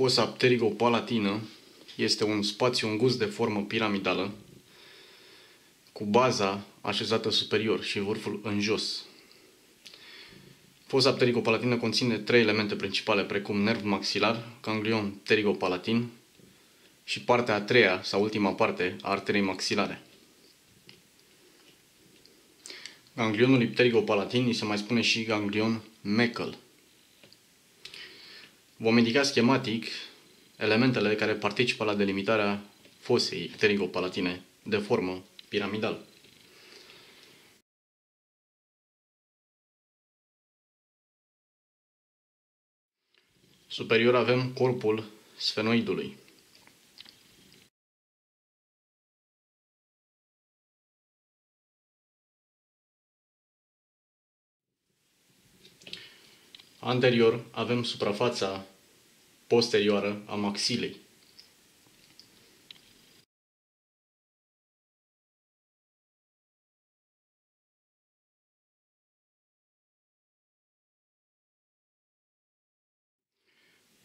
Fosa pterigopalatină este un spațiu îngust de formă piramidală, cu baza așezată superior și vârful în jos. Fosa pterigopalatină conține trei elemente principale, precum nerv maxilar, ganglion pterigopalatin și partea a treia sau ultima parte a arterei maxilare. Ganglionul pterigopalatin îi se mai spune și ganglion Meckel. Vom indica schematic elementele care participă la delimitarea fosei pterigopalatine de formă piramidală. Superior avem corpul sfenoidului. Anterior avem suprafața posterioară a maxilei.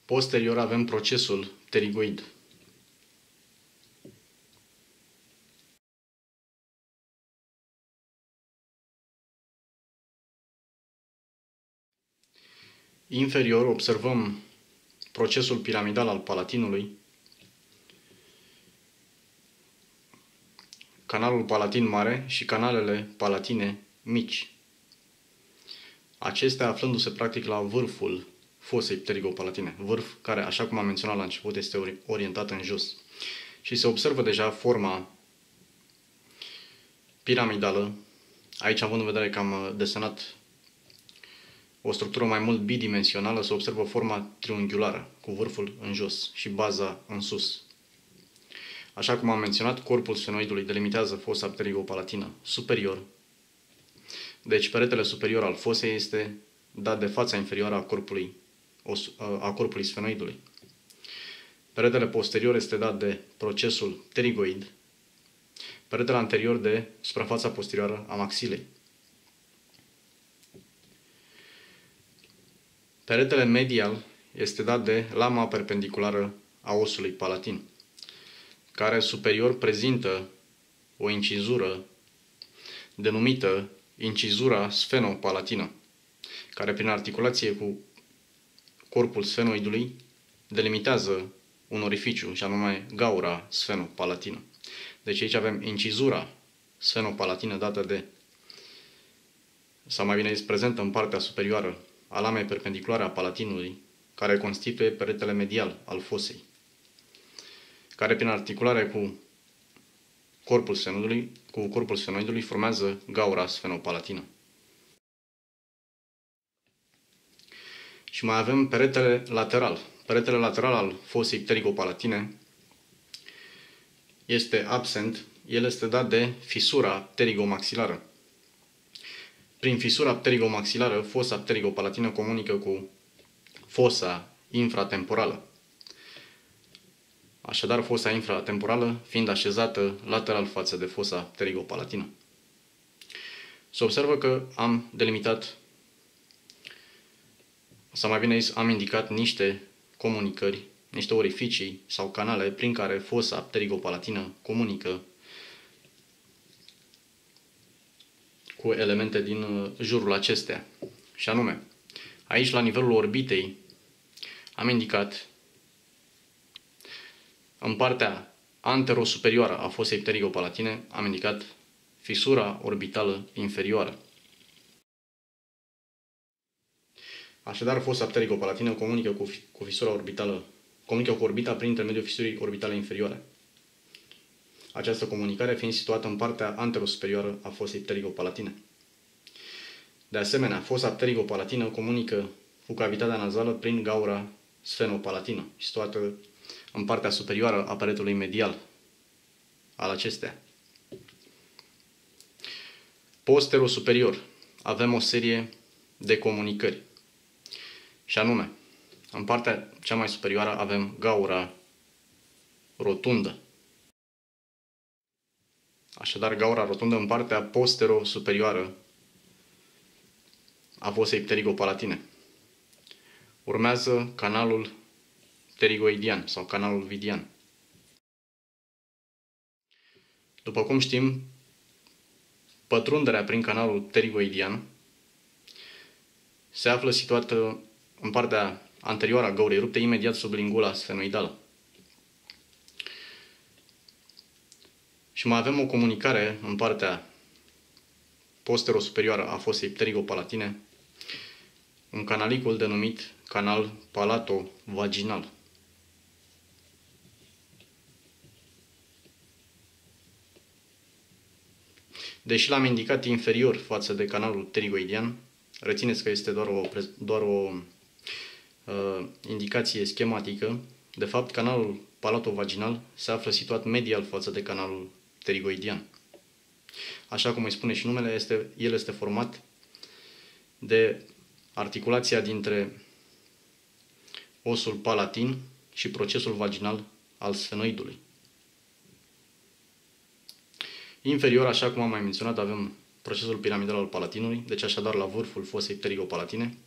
Posterior avem procesul pterigoid. Inferior observăm procesul piramidal al palatinului, canalul palatin mare și canalele palatine mici. Acestea aflându-se practic la vârful fosei pterigopalatine, vârf care, așa cum am menționat la început, este orientat în jos. Și se observă deja forma piramidală. Aici, având în vedere că am desenat o structură mai mult bidimensională, se observă forma triunghiulară, cu vârful în jos și baza în sus. Așa cum am menționat, corpul sfenoidului delimitează fosa pterigopalatină superior. Deci peretele superior al fosei este dat de fața inferioară a corpului, a corpului sfenoidului. Peretele posterior este dat de procesul pterigoid, peretele anterior de suprafața posterioară a maxilei. Peretele medial este dat de lama perpendiculară a osului palatin, care superior prezintă o incizură denumită incizura sfenopalatină, care prin articulație cu corpul sfenoidului delimitează un orificiu, și anume gaura sfenopalatină. Deci aici avem incizura sfenopalatină dată de, sau mai bine zis, prezentă în partea superioară a lamei perpendiculare a palatinului, care constituie peretele medial al fosei, care prin articulare cu corpul sfenoidului, cu corpul sfenoidului formează gaura sfenopalatină. Și mai avem peretele lateral. Peretele lateral al fosei pterigopalatine este absent, el este dat de fisura pterigomaxilară. Prin fisura pterigomaxilară, fosa pterigopalatină comunică cu fosa infratemporală. Așadar, fosa infratemporală fiind așezată lateral față de fosa pterigopalatină. Se observă că am delimitat, sau mai bine zis, am indicat niște comunicări, niște orificii sau canale prin care fosa pterigopalatină comunică cu elemente din uh, jurul acestea. Și anume, aici la nivelul orbitei am indicat în partea anterosuperioară a fosei pterigopalatine am indicat fisura orbitală inferioară. Așadar, fosa pterigopalatină comunică cu, cu fisura orbitală, comunică cu orbita prin intermediul fisurii orbitale inferioare această comunicare fiind situată în partea anterosuperioară a fosei pterigopalatine. De asemenea, fosa pterigopalatină comunică cu cavitatea nazală prin gaura sfenopalatină, situată în partea superioară a peretului medial al acestea. Posterul superior avem o serie de comunicări. Și anume, în partea cea mai superioară avem gaura rotundă, Așadar, gaura rotundă în partea postero-superioară a fosei pterigopalatine. Urmează canalul pterigoidian sau canalul vidian. După cum știm, pătrunderea prin canalul pterigoidian se află situată în partea anterioară a găurii rupte, imediat sub lingula sfenoidală. Și mai avem o comunicare în partea postero-superioară a fosei pterigopalatine, un canalicul denumit canal palato-vaginal. Deși l-am indicat inferior față de canalul pterigoidian, rețineți că este doar o, doar o uh, indicație schematică. De fapt, canalul palatovaginal se află situat medial față de canalul pterigoidian. Așa cum îi spune și numele, este, el este format de articulația dintre osul palatin și procesul vaginal al sfenoidului. Inferior, așa cum am mai menționat, avem procesul piramidal al palatinului, deci așadar la vârful fosei pterigopalatine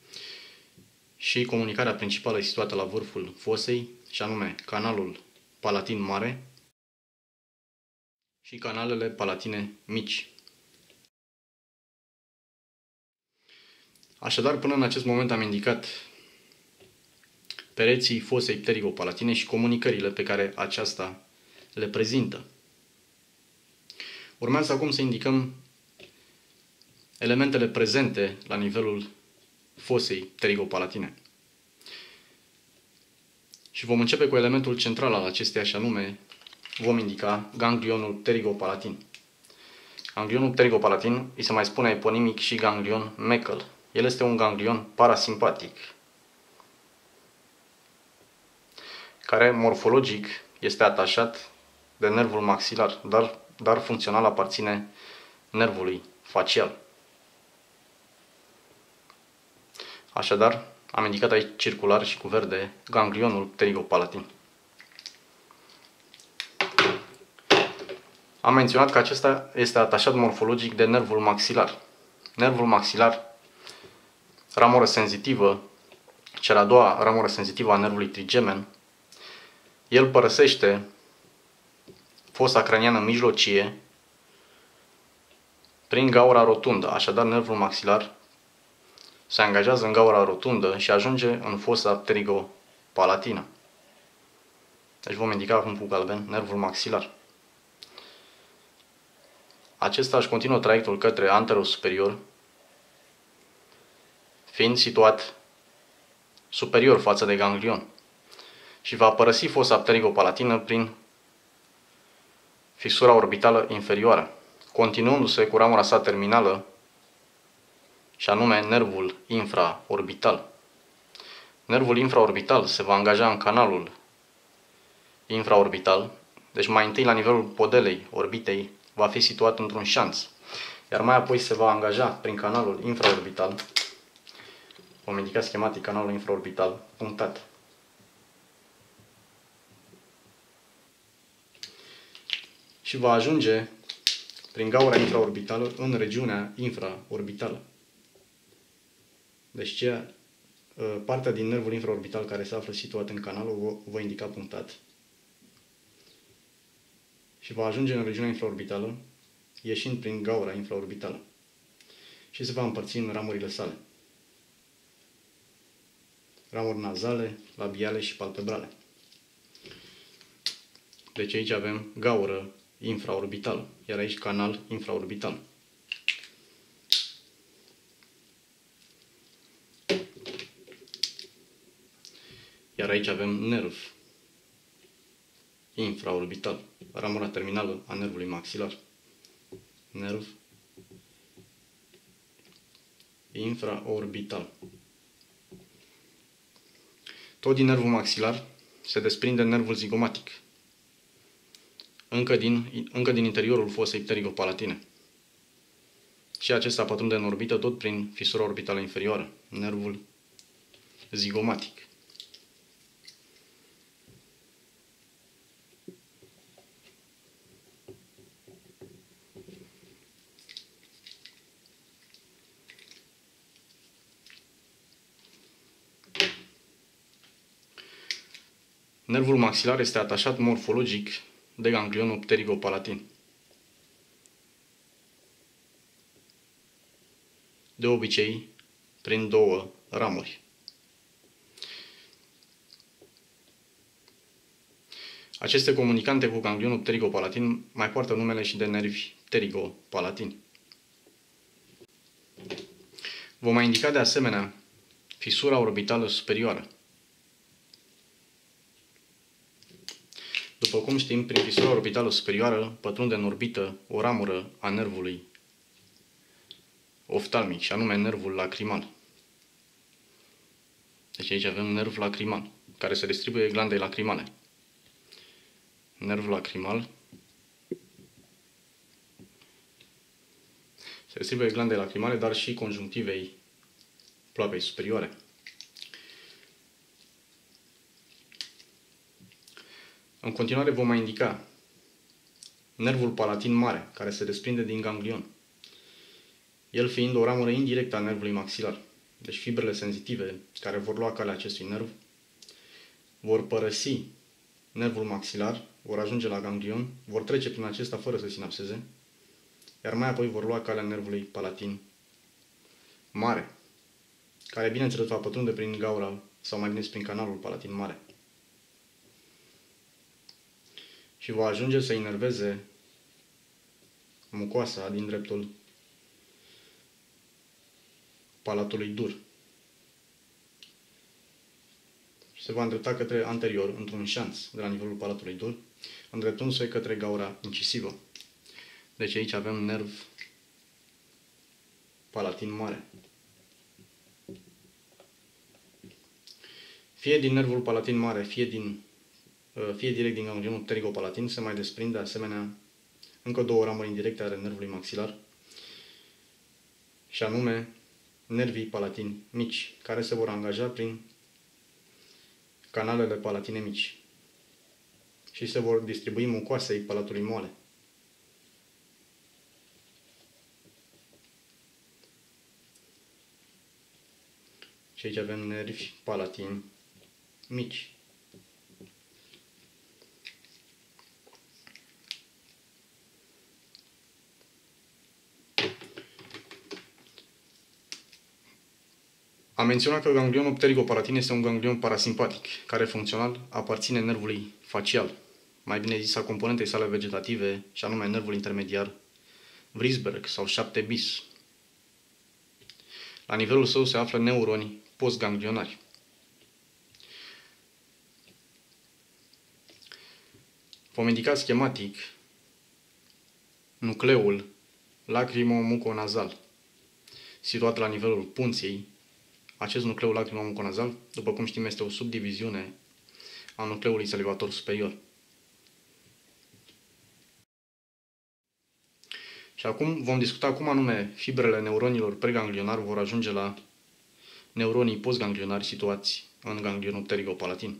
și comunicarea principală situată la vârful fosei, și anume canalul palatin mare și canalele palatine mici. Așadar, până în acest moment am indicat pereții fosei pterigopalatine și comunicările pe care aceasta le prezintă. Urmează acum să indicăm elementele prezente la nivelul fosei pterigopalatine. Și vom începe cu elementul central al acesteia și anume vom indica ganglionul pterigopalatin. Ganglionul pterigopalatin îi se mai spune eponimic și ganglion Meckel. El este un ganglion parasimpatic care morfologic este atașat de nervul maxilar, dar, dar funcțional aparține nervului facial. Așadar, am indicat aici circular și cu verde ganglionul pterigopalatin. Am menționat că acesta este atașat morfologic de nervul maxilar. Nervul maxilar, ramură senzitivă, cea a doua ramură senzitivă a nervului trigemen, el părăsește fosa craniană mijlocie prin gaura rotundă, așadar nervul maxilar se angajează în gaura rotundă și ajunge în fosa pterigopalatină. Deci vom indica acum cu galben nervul maxilar. Acesta își continuă traiectul către anterul superior, fiind situat superior față de ganglion și va părăsi fosa pterigopalatină prin fisura orbitală inferioară, continuându-se cu ramura sa terminală și anume nervul infraorbital. Nervul infraorbital se va angaja în canalul infraorbital, deci mai întâi la nivelul podelei orbitei va fi situat într-un șanț, iar mai apoi se va angaja prin canalul infraorbital, vom indica schematic canalul infraorbital punctat. Și va ajunge prin gaura infraorbitală în regiunea infraorbitală. Deci cea, ă, partea din nervul infraorbital care se află situat în canal o voi indica punctat. Și va ajunge în regiunea infraorbitală, ieșind prin gaura infraorbitală. Și se va împărți în ramurile sale. Ramuri nazale, labiale și palpebrale. Deci aici avem gaură infraorbitală, iar aici canal infraorbital. Iar aici avem nerv infraorbital, ramura terminală a nervului maxilar. Nerv infraorbital. Tot din nervul maxilar se desprinde nervul zigomatic, încă din, încă din interiorul fosei pterigopalatine. Și acesta pătrunde în orbită tot prin fisura orbitală inferioară, nervul zigomatic. Nervul maxilar este atașat morfologic de ganglionul pterigopalatin. De obicei, prin două ramuri. Aceste comunicante cu ganglionul pterigopalatin mai poartă numele și de nervi pterigopalatini. Vom mai indica de asemenea fisura orbitală superioară. După cum știm, prin fisura orbitală superioară pătrunde în orbită o ramură a nervului oftalmic, și anume nervul lacrimal. Deci aici avem nerv lacrimal, care se distribuie glandei lacrimale. Nervul lacrimal se distribuie glandei lacrimale, dar și conjunctivei ploapei superioare. În continuare vom mai indica nervul palatin mare, care se desprinde din ganglion. El fiind o ramură indirectă a nervului maxilar. Deci fibrele senzitive care vor lua calea acestui nerv vor părăsi nervul maxilar, vor ajunge la ganglion, vor trece prin acesta fără să sinapseze, iar mai apoi vor lua calea nervului palatin mare, care bineînțeles va pătrunde prin gaura sau mai bine prin canalul palatin mare. Și va ajunge să inerveze mucoasa din dreptul palatului dur. Și se va îndrepta către anterior, într-un șanț de la nivelul palatului dur, îndreptându-se către gaura incisivă. Deci aici avem nerv palatin mare. Fie din nervul palatin mare, fie, din, uh, fie direct din ganglionul pterigopalatin, se mai desprinde asemenea încă două ramuri indirecte ale nervului maxilar, și anume nervii palatini mici, care se vor angaja prin canalele palatine mici și se vor distribui mucoasei palatului moale. Și aici avem nervi palatini mici. Am menționat că ganglionul pterigopalatin este un ganglion parasimpatic, care funcțional aparține nervului facial, mai bine zis a componentei sale vegetative, și anume nervul intermediar Vrisberg sau 7 bis. La nivelul său se află neuroni postganglionari. Vom indica schematic nucleul lacrimomuconazal, situat la nivelul punții acest nucleu lacrimomuconazal, după cum știm, este o subdiviziune a nucleului salivator superior. Și acum vom discuta cum anume fibrele neuronilor preganglionari vor ajunge la neuronii postganglionari situați în ganglionul pterigopalatin.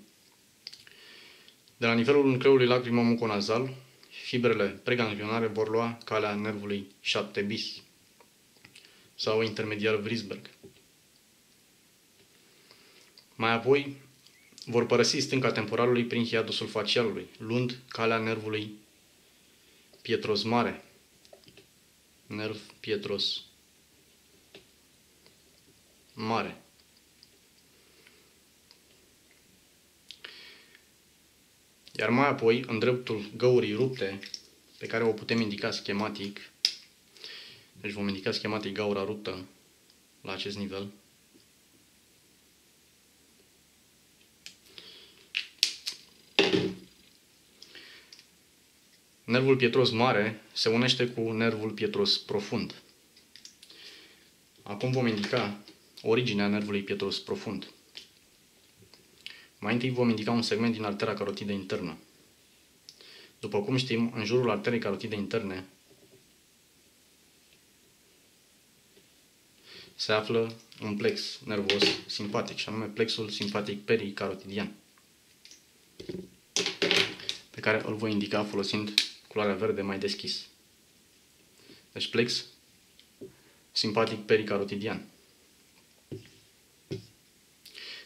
De la nivelul nucleului lacrimomuconazal, fibrele preganglionare vor lua calea nervului 7 bis sau intermediar Vrisberg. Mai apoi, vor părăsi stânca temporalului prin hiadusul facialului, luând calea nervului pietros mare, nerv pietros mare. Iar mai apoi, în dreptul găurii rupte, pe care o putem indica schematic, deci vom indica schematic gaura ruptă la acest nivel, Nervul pietros mare se unește cu nervul pietros profund. Acum vom indica originea nervului pietros profund. Mai întâi vom indica un segment din artera carotidă internă. După cum știm, în jurul arterei carotide interne se află un plex nervos simpatic, și anume plexul simpatic pericarotidian, pe care îl voi indica folosind culoarea verde mai deschis. Deci plex simpatic pericarotidian.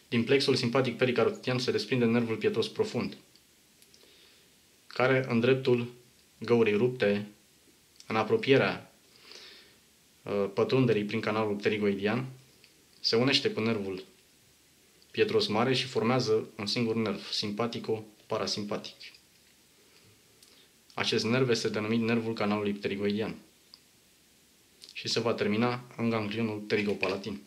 Din plexul simpatic pericarotidian se desprinde nervul pietros profund, care în dreptul găurii rupte, în apropierea uh, pătrunderii prin canalul pterigoidian, se unește cu nervul pietros mare și formează un singur nerv, simpatico-parasimpatic. Acest nerv este denumit nervul canalului pterigoidian și se va termina în ganglionul pterigopalatin.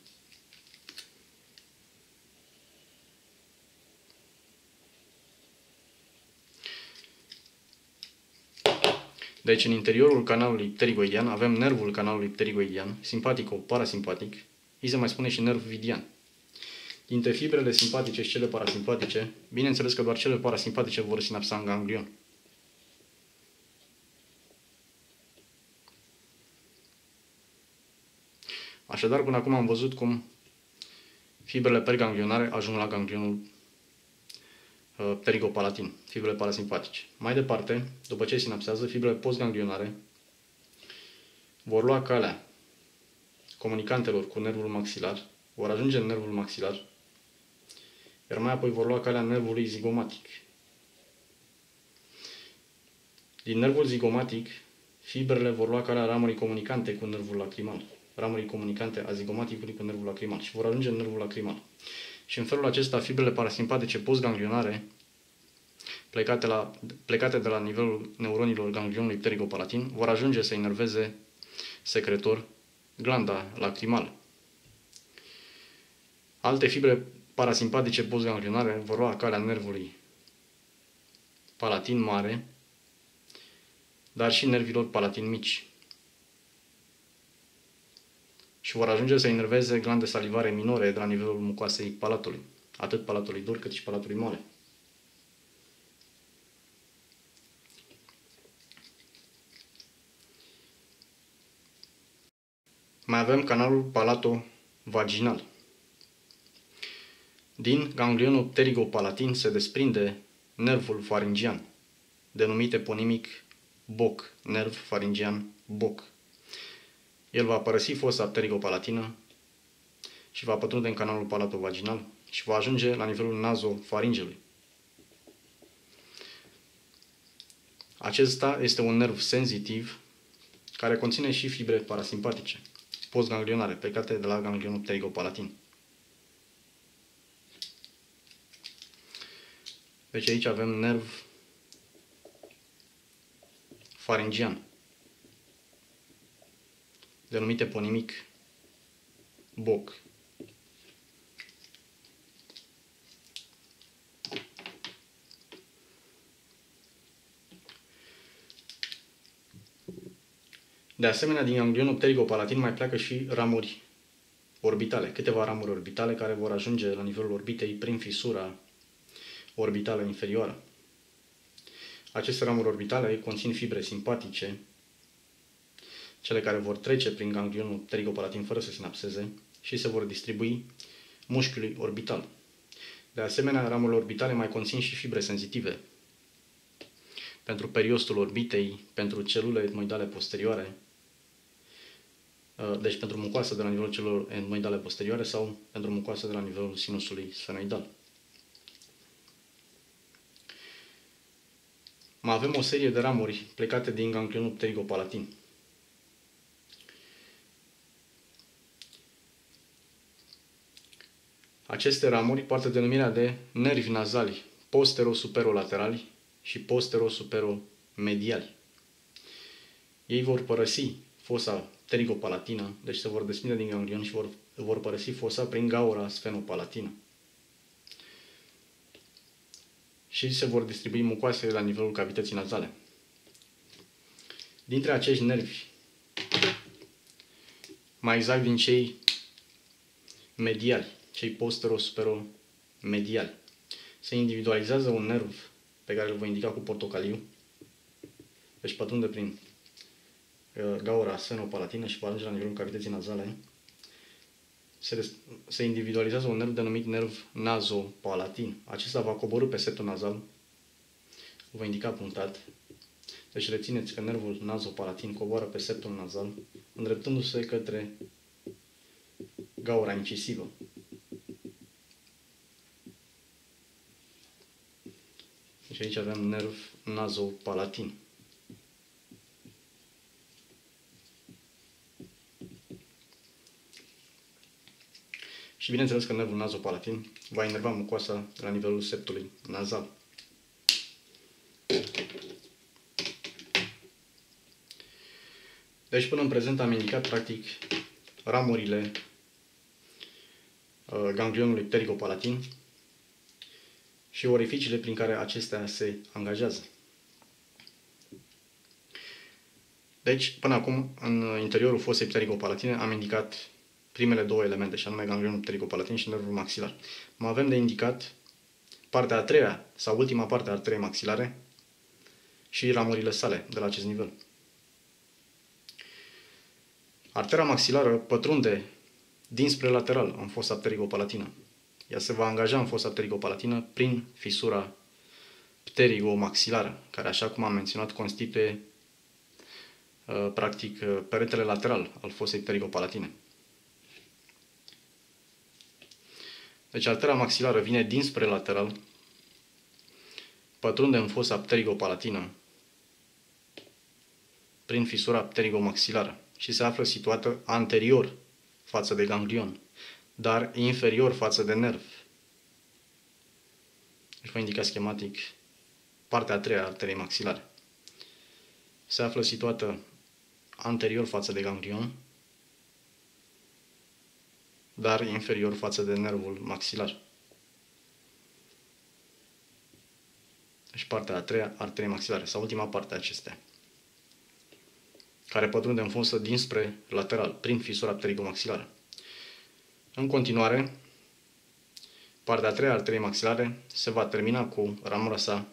Deci, în interiorul canalului pterigoidian avem nervul canalului pterigoidian, simpatico-parasimpatic, îi se mai spune și nerv vidian. Dintre fibrele simpatice și cele parasimpatice, bineînțeles că doar cele parasimpatice vor sinapsa în ganglion. Așadar, până acum am văzut cum fibrele perganglionare ajung la ganglionul uh, pterigopalatin, fibrele parasimpatice. Mai departe, după ce sinapsează, fibrele postganglionare vor lua calea comunicantelor cu nervul maxilar, vor ajunge în nervul maxilar, iar mai apoi vor lua calea nervului zigomatic. Din nervul zigomatic, fibrele vor lua calea ramurii comunicante cu nervul lacrimal ramurii comunicante a zigomaticului cu nervul lacrimal și vor ajunge în nervul lacrimal. Și în felul acesta, fibrele parasimpatice postganglionare, plecate, la, plecate de la nivelul neuronilor ganglionului pterigopalatin, vor ajunge să inerveze secretor glanda lacrimală. Alte fibre parasimpatice postganglionare vor lua calea nervului palatin mare, dar și nervilor palatin mici și vor ajunge să inerveze glande salivare minore de la nivelul mucoasei palatului, atât palatului dur cât și palatului moale. Mai avem canalul palato-vaginal. Din ganglionul pterigopalatin se desprinde nervul faringian, denumit eponimic BOC, nerv faringian BOC. El va părăsi fosa pterigopalatină și va pătrunde în canalul palatovaginal și va ajunge la nivelul nazofaringelui. Acesta este un nerv senzitiv care conține și fibre parasimpatice, postganglionare, plecate de la ganglionul pterigopalatin. Deci aici avem nerv faringian denumit eponimic Boc. De asemenea, din ganglionul pterigopalatin mai pleacă și ramuri orbitale, câteva ramuri orbitale care vor ajunge la nivelul orbitei prin fisura orbitală inferioară. Aceste ramuri orbitale conțin fibre simpatice cele care vor trece prin ganglionul pterigopalatin fără să sinapseze și se vor distribui mușchiului orbital. De asemenea, ramurile orbitale mai conțin și fibre senzitive pentru periostul orbitei, pentru celule etmoidale posterioare, uh, deci pentru mucoasă de la nivelul celulelor etmoidale posterioare sau pentru mucoasă de la nivelul sinusului sfenoidal. Mai avem o serie de ramuri plecate din ganglionul pterigopalatin. Aceste ramuri poartă denumirea de nervi nazali postero-superolaterali și postero-superomediali. Ei vor părăsi fosa pterigopalatină, deci se vor desprinde din ganglion și vor, vor părăsi fosa prin gaura sfenopalatină. Și se vor distribui mucoasele la nivelul cavității nazale. Dintre acești nervi, mai exact din cei mediali, cei postero-supero-mediali. Se individualizează un nerv pe care îl voi indica cu portocaliu, deci pătrunde prin uh, gaura sfenopalatină și va ajunge la nivelul cavității nazale. Se, se individualizează un nerv denumit nerv nazopalatin. Acesta va coborâ pe septul nazal, îl voi indica punctat. Deci rețineți că nervul nazopalatin coboară pe septul nazal, îndreptându-se către gaura incisivă. Deci aici avem nerv nazopalatin. Și bineînțeles că nervul nazopalatin va inerva mucoasa la nivelul septului nazal. Deci până în prezent am indicat practic ramurile uh, ganglionului ptericopalatin și orificiile prin care acestea se angajează. Deci, până acum, în interiorul fosei ptericopalatine am indicat primele două elemente, și anume ganglionul ptericopalatin și nervul maxilar. Mai avem de indicat partea a treia sau ultima parte a arterei maxilare și ramurile sale de la acest nivel. Artera maxilară pătrunde dinspre lateral în fosa ptericopalatină. Ea se va angaja în fosa ptericopalatină prin fisura pterigomaxilară, care, așa cum am menționat, constituie uh, practic uh, peretele lateral al fosei ptericopalatine. Deci artera maxilară vine dinspre lateral, pătrunde în fosa pterigopalatină prin fisura pterigomaxilară și se află situată anterior față de ganglion, dar inferior față de nerv. Își voi indica schematic partea a treia a arterei maxilare. Se află situată anterior față de ganglion, dar inferior față de nervul maxilar. Deci partea a treia, arterie maxilare, sau ultima parte a acestea, care pătrunde în fosă dinspre lateral, prin fisura pterigomaxilară. În continuare, partea a treia arterie maxilare se va termina cu ramura sa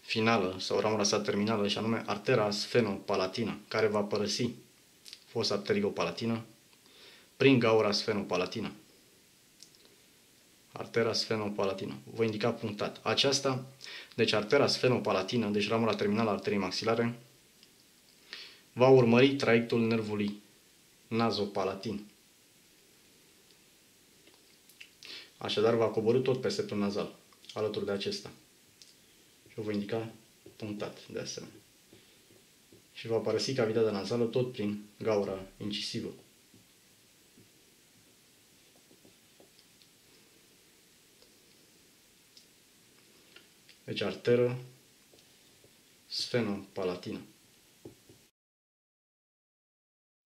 finală sau ramura sa terminală, și anume artera sfenopalatină, care va părăsi fosa pterigopalatină prin gaura sfenopalatină. Artera sfenopalatină. Voi indica punctat. Aceasta, deci artera sfenopalatină, deci ramura terminală a arteriei maxilare, va urmări traiectul nervului nazopalatin. Așadar, va coborâ tot pe septul nazal, alături de acesta. Și o voi indica punctat, de asemenea. Și va părăsi cavitatea nazală tot prin gaura incisivă. Deci arteră sfenopalatină.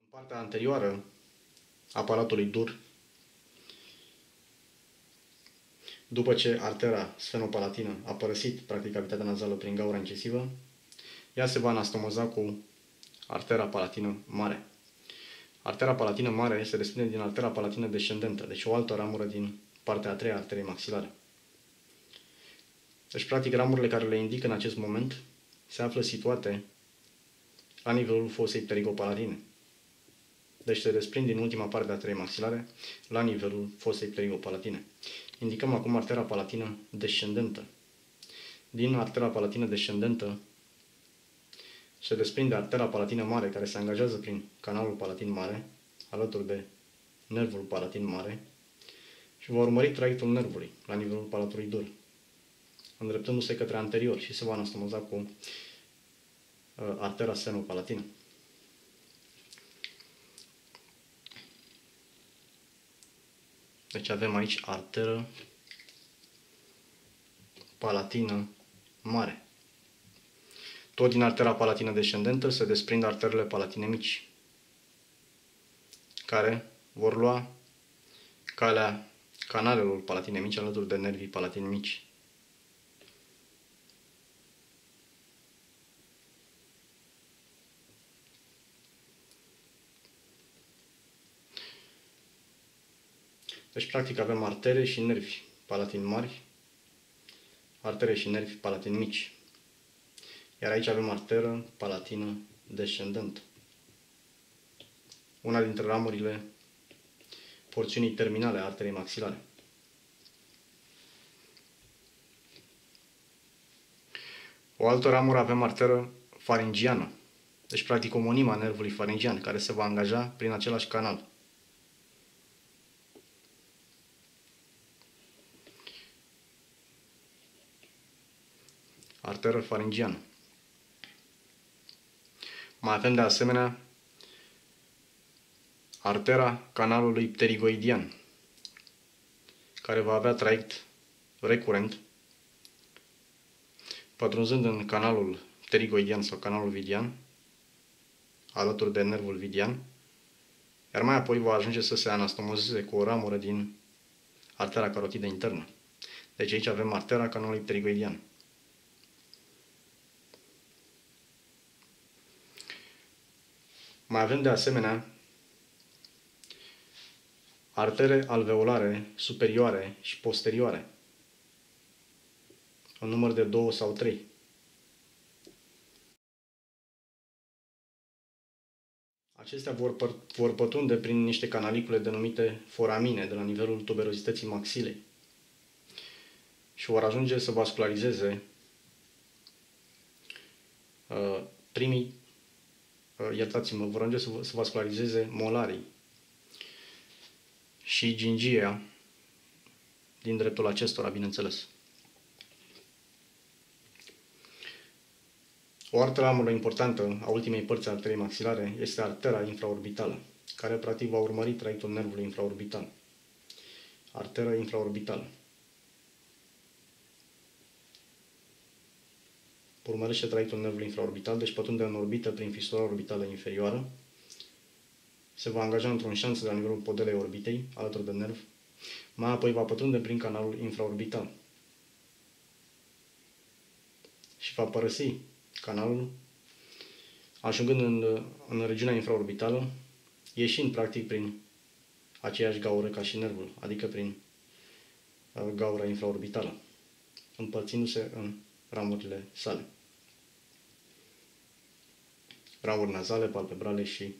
În partea anterioară a palatului dur, după ce artera sfenopalatină a părăsit practic cavitatea nazală prin gaura incisivă, ea se va anastomoza cu artera palatină mare. Artera palatină mare se desprinde din artera palatină descendentă, deci o altă ramură din partea a treia a arterei maxilare. Deci, practic, ramurile care le indic în acest moment se află situate la nivelul fosei pterigopalatine. Deci se desprind din ultima parte a trei maxilare la nivelul fosei pterigopalatine. Indicăm acum artera palatină descendentă. Din artera palatină descendentă se desprinde artera palatină mare care se angajează prin canalul palatin mare, alături de nervul palatin mare, și va urmări traiectul nervului la nivelul palatului dur îndreptându-se către anterior și se va anastomoza cu uh, artera sfenopalatină. Deci avem aici arteră palatină mare. Tot din artera palatină descendentă se desprind arterele palatine mici, care vor lua calea canalelor palatine mici alături de nervii palatine mici. Deci, practic, avem artere și nervi palatini mari, artere și nervi palatini mici. Iar aici avem arteră palatină descendentă. Una dintre ramurile porțiunii terminale a arterei maxilare. O altă ramură avem arteră faringiană, deci practic omonima nervului faringian, care se va angaja prin același canal. Arteră faringiană. Mai avem de asemenea artera canalului pterigoidian, care va avea traiect recurent, pătrunzând în canalul pterigoidian sau canalul vidian, alături de nervul vidian, iar mai apoi va ajunge să se anastomozeze cu o ramură din artera carotidă internă. Deci aici avem artera canalului pterigoidian. Mai avem de asemenea artere alveolare superioare și posterioare. Un număr de două sau trei. Acestea vor, vor pătrunde prin niște canalicule denumite foramine de la nivelul tuberozității maxilei și vor ajunge să vascularizeze uh, primii, uh, iertați-mă, vor ajunge să, să vascularizeze molarii și gingia din dreptul acestora, bineînțeles. O altă ramură importantă a ultimei părți a arterei maxilare este artera infraorbitală, care practic va urmări traiectul nervului infraorbital. Artera infraorbitală. Urmărește traiectul nervului infraorbital, deci pătrunde în orbită prin fisura orbitală inferioară. Se va angaja într-un șanț de la nivelul podelei orbitei, alături de nerv. Mai apoi va pătrunde prin canalul infraorbital. Și va părăsi canalul, ajungând în, în regiunea infraorbitală, ieșind practic prin aceeași gaură ca și nervul, adică prin uh, gaura infraorbitală, împărțindu-se în ramurile sale. Ramuri nazale, palpebrale și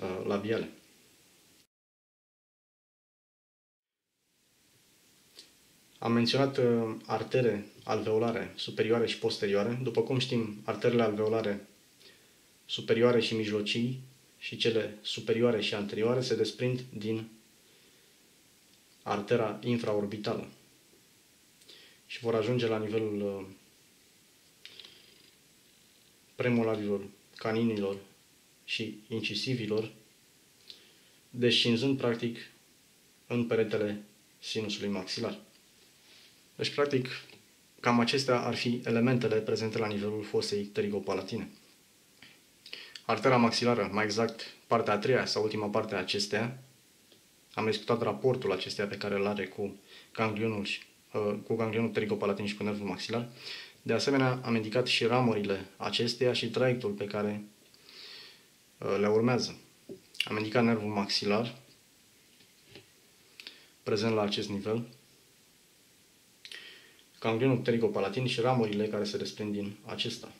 uh, labiale. Am menționat uh, artere alveolare superioare și posterioare. După cum știm, arterele alveolare superioare și mijlocii și cele superioare și anterioare se desprind din artera infraorbitală și vor ajunge la nivelul uh, premolarilor, caninilor și incisivilor, descinzând practic în peretele sinusului maxilar. Deci, practic, cam acestea ar fi elementele prezente la nivelul fosei pterigopalatine. Artera maxilară, mai exact partea a treia sau ultima parte a acesteia, am discutat raportul acesteia pe care îl are cu ganglionul, și, uh, cu ganglionul pterigopalatin și cu nervul maxilar. De asemenea, am indicat și ramurile acesteia și traiectul pe care uh, le urmează. Am indicat nervul maxilar, prezent la acest nivel, ganglionul pterigopalatin și ramurile care se desprind din acesta.